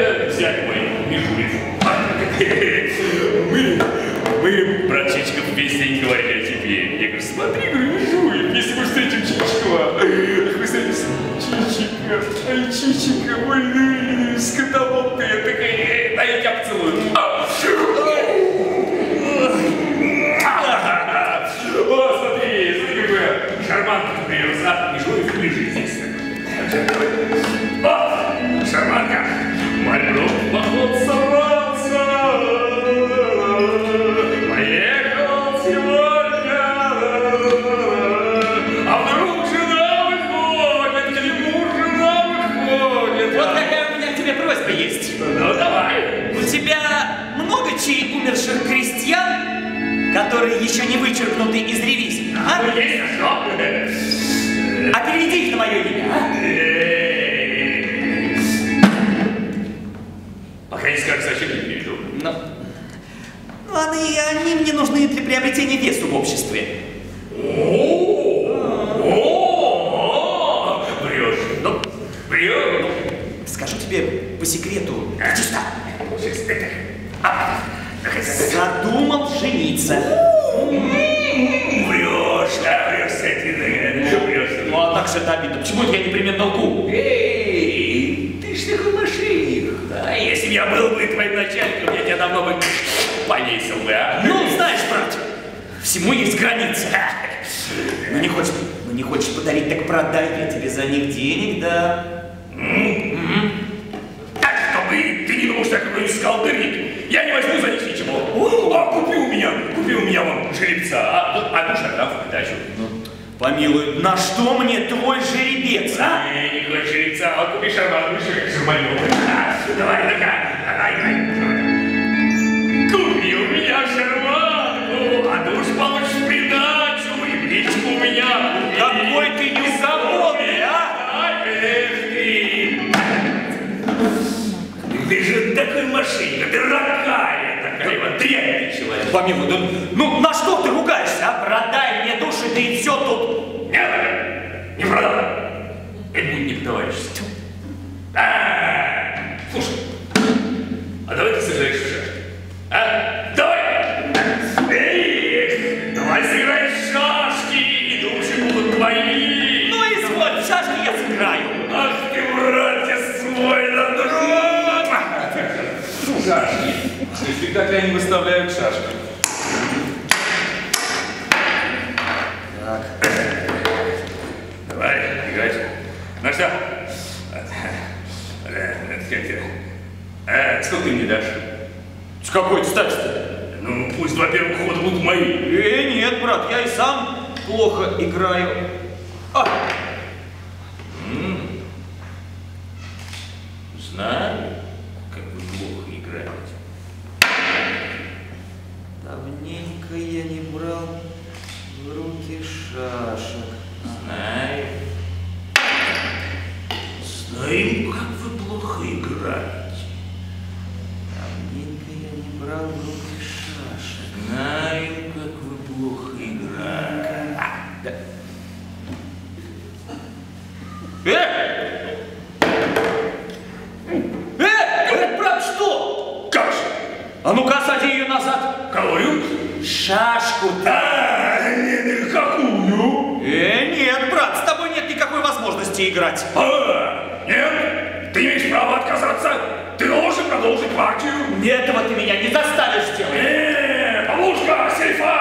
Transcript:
это мой, Мишулев. Мы, мы, братчичка, в песне говорили о тебе. Я говорю, смотри, говорю, Мишулев, если мы встретим Чичикова. Вы знаете, Чичика, ай, Чичика, ой, есть. Ну, давай. У тебя много чьи умерших крестьян, которые еще не вычеркнуты из ревизии? А? Ну, есть, а что? А переведи их на мое имя, а? Пока не скажешь, зачем я перейду. Ну, ну, они, они мне нужны для приобретения весу в обществе. О, врешь. Ну, врешь. Скажу тебе по секрету. Иди сюда. А, Задумал жениться. Врешь, да, врешь, кстати, да, врешь. Ну а так же это обидно. Почему я непременно лгу? Эй, ты ж такой мошенник. А если бы я был бы твоим начальником, я тебя давно бы повесил бы, а? Ну, знаешь, брат, всему есть границы. Ну не хочешь, ну не хочешь подарить, так продай, я тебе за них денег, да. Купи у меня, купи у меня вон жеребца, а, ну, а душ отдам в придачу. Помилуй, на что мне твой жеребец, а? Не, не хочешь жеребца, а купи шарман, ну что, как шарманёв. А, Давай, давай, Помилуй, да, ну на что ты ругаешься, а? Продай мне души, да и все тут. Нет, не продам. Это будет не по-товарищески. А, Слушай, а давай ты сыграешь в шашки? А? Давай! Эх, давай сыграем в шашки, и души будут твои. Ну изволь, шашки я сыграю. Ах ты, братец свой, да Шашки. В спектакле они выставляют шашки. Давай, играть. Ну что? Э, это как тебе? Э, сколько ты мне дашь? С какой стати-то? Ну, пусть два первых хода будут мои. Э, нет, брат, я и сам плохо играю. А, Знаю, как вы плохо играете. давненько я не брал в руки шашек. Знаю. Знаю, как вы плохо играете. Давненько я не брал в руки шашек. Знаю, как вы плохо играете. Да. Э! Э! Говорит, брат, что? Как же? А ну-ка, сади ее назад. Говорю? Шашку-то. А, не, не, какую? Э, нет, брат, с тобой нет никакой возможности играть. А, нет? Ты имеешь право отказаться? Ты должен продолжить партию? Этого ты меня не заставишь сделать. Э, Павлушка, сейфа!